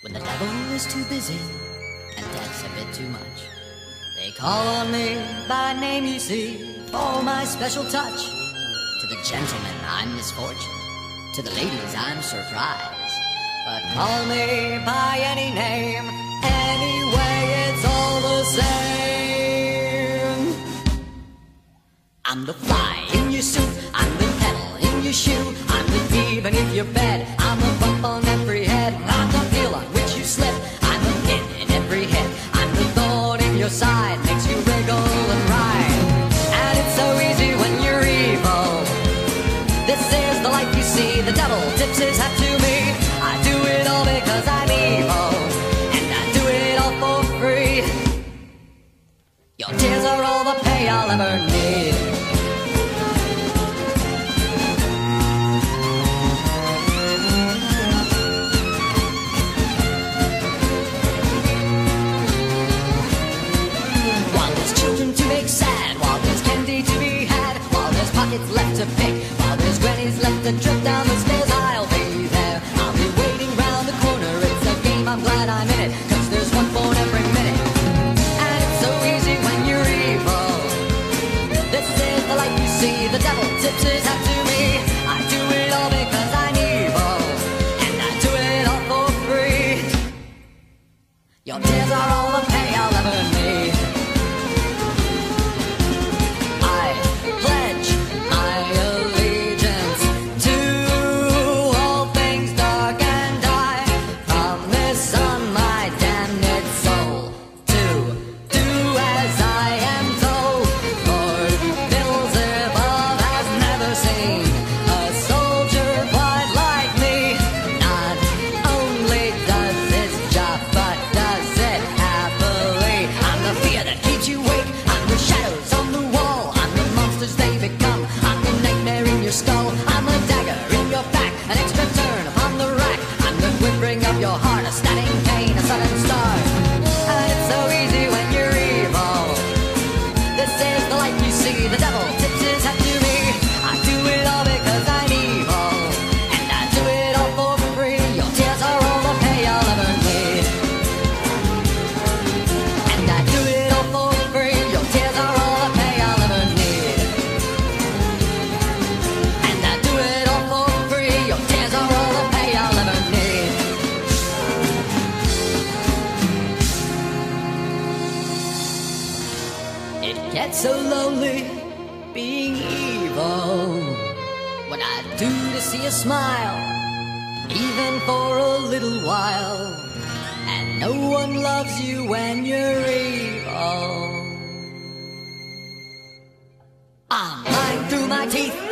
When the devil is too busy and death's a bit too much, they call on me by name, you see, for my special touch. To the gentlemen, I'm misfortune. To the ladies, I'm surprise. But call me by any name, anyway, it's all the same. I'm the fly in your suit, I'm the pedal in your shoe, I'm the bee beneath your bed, I'm the bump on every devil tips his hat to me. I do it all because I'm evil, and I do it all for free. Your tears are all the pay I'll ever need. While there's children to make sad, while there's candy to be had, while there's pockets left to pick, see, the devil tips his hat to me. I do it all because I'm evil, and I do it all for free. Your tears are all It gets so lonely being evil. What I do to see a smile, even for a little while. And no one loves you when you're evil. I'm lying through my teeth.